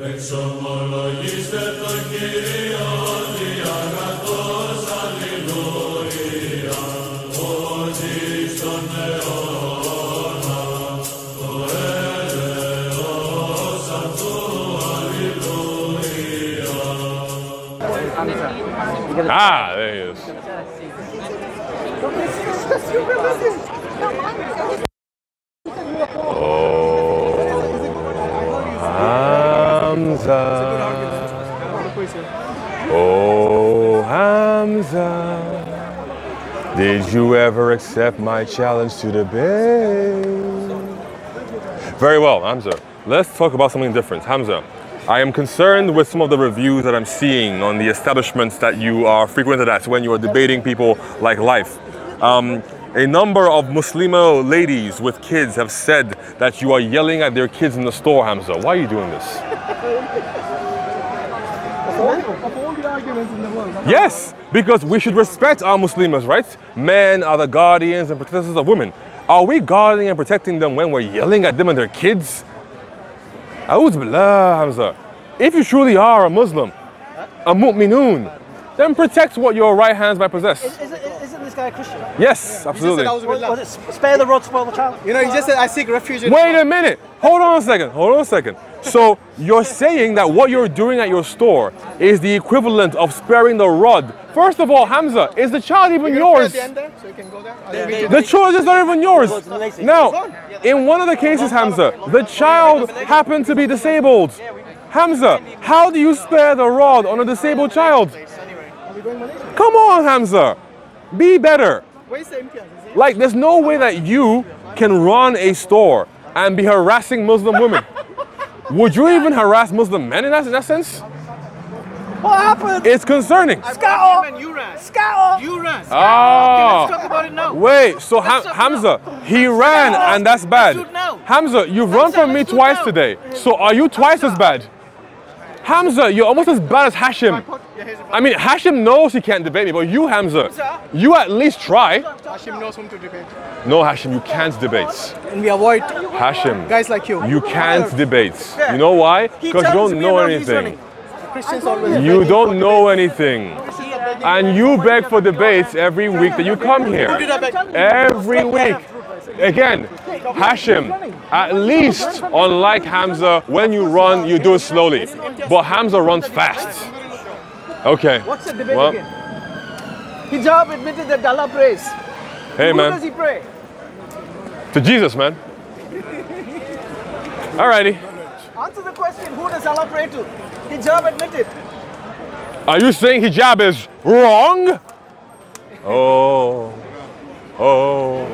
Εξομολογήστε τον Κύριο διαγαθός αλληλούια, ότι στον αιώνα το έλεος αυτού αλληλούια. Ah, there Hamza. Did you ever accept my challenge to debate? Very well, Hamza. Let's talk about something different. Hamza, I am concerned with some of the reviews that I'm seeing on the establishments that you are frequented at when you are debating people like life. Um, a number of Muslima ladies with kids have said that you are yelling at their kids in the store, Hamza. Why are you doing this? Of all the arguments in the world. Yes, because we should respect our Muslims, right? Men are the guardians and protectors of women. Are we guarding and protecting them when we're yelling at them and their kids? A'udhu billah, Hamza. If you truly are a Muslim, a mu'minun, then protect what your right hands might possess. Isn't, isn't this guy a Christian? Yes, absolutely. Auzu Was billah. it spare the rod, spoil the child? You know, he just said, I seek refuge in Wait a minute. Hold on a second. Hold on a second. So you're saying that what you're doing at your store is the equivalent of sparing the rod. First of all, Hamza, is the child even yours? The so you can go there. I'll Yeah, leave it yeah. to The child is not even yours. It's. Now, in one of the cases, Hamza, the child happened to be disabled. Hamza, how do you spare the rod on a disabled child? Are we going Malaysia? Come on, Hamza. Be better. Where's the imtiaz? Is he? Like, there's no way that you can run a store and be harassing Muslim women. Would you even harass Muslim men in that, in that sense? What happened? It's concerning. Scatter! Man, you ran. Scatter! You ran. Ah. Let's talk about it now. Wait, so Ham- Let's talk Hamza, he ran and that's bad. do it now. Hamza, you've run from me let's do it twice now. today. So are you twice as bad? Hamza, you're almost as bad as Hashim. Yeah, here's a I mean, Hashim knows he can't debate me, but you, Hamza, you at least try. Hashim knows whom to debate. No, Hashim, you can't debate. And we avoid Hashim, guys like you. you can't debate. You know why? Because you don't know anything. Christians always You don't know anything. And you beg for debates every week that you come here. Every week. Again, Hashim, at least, unlike Hamza, when you run, you do it slowly. But Hamza runs fast. Okay. What's the debate Well, again? Hijab admitted that Allah prays. Hey, Who does he pray? To Jesus, man. Alrighty. Answer the question. Who does Allah pray to? Hijab admitted. Are you saying hijab is wrong? Oh. Oh.